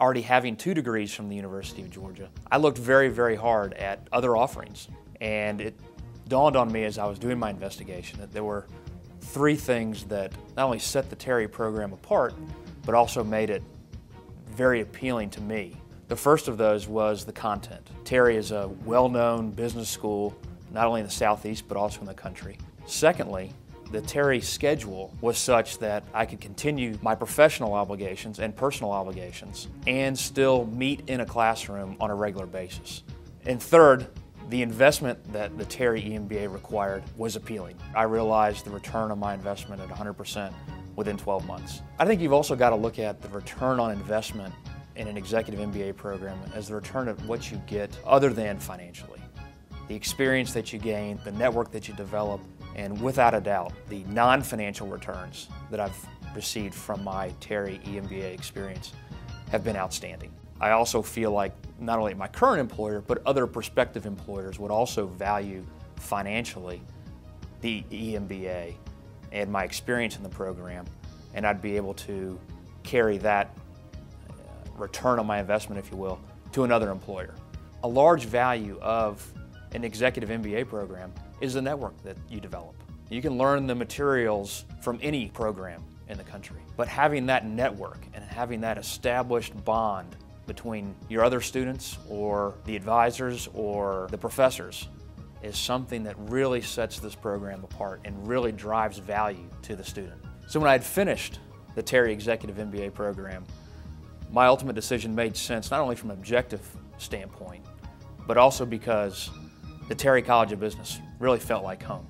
already having two degrees from the University of Georgia, I looked very, very hard at other offerings. And it dawned on me as I was doing my investigation that there were three things that not only set the Terry program apart, but also made it very appealing to me. The first of those was the content. Terry is a well-known business school, not only in the Southeast, but also in the country. Secondly, the Terry schedule was such that I could continue my professional obligations and personal obligations and still meet in a classroom on a regular basis. And third, the investment that the Terry EMBA required was appealing. I realized the return on my investment at 100% within 12 months. I think you've also got to look at the return on investment in an executive MBA program as the return of what you get other than financially. The experience that you gain, the network that you develop, and without a doubt, the non-financial returns that I've received from my Terry EMBA experience have been outstanding. I also feel like not only my current employer, but other prospective employers would also value financially the EMBA and my experience in the program, and I'd be able to carry that uh, return on my investment, if you will, to another employer. A large value of an executive MBA program is the network that you develop. You can learn the materials from any program in the country, but having that network and having that established bond between your other students or the advisors or the professors is something that really sets this program apart and really drives value to the student. So when I had finished the Terry Executive MBA program, my ultimate decision made sense not only from an objective standpoint, but also because the Terry College of Business really felt like home.